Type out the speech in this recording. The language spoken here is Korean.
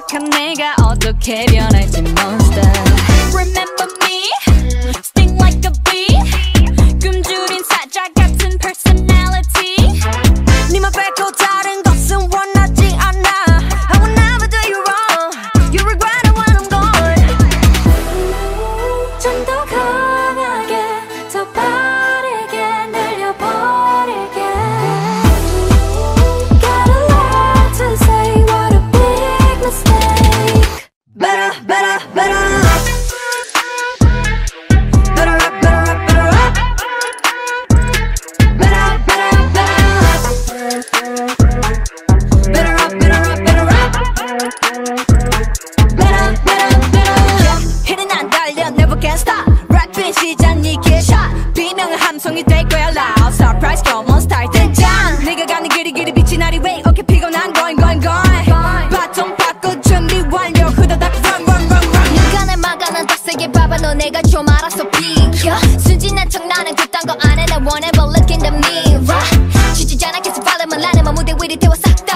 완벽한 내가 어떻게 변할지 monster. Remember me? 감성이 될 거야 loud surprise come 스타일 등장 네가 가는 길이 길이 빛이 나리 왜 이렇게 피곤한 going going going 바통 바꿔 준비 완료. 후다닥 run run run run. 네가 날 막아난 덕세게 봐봐 너 내가 좀 알아서 비켜. 순진한 척 나는 그딴 거 안해. 나 원해 but look in the mirror. 지지잖아 계속 발음을 나는 뭐 무대 위를 태워 싹다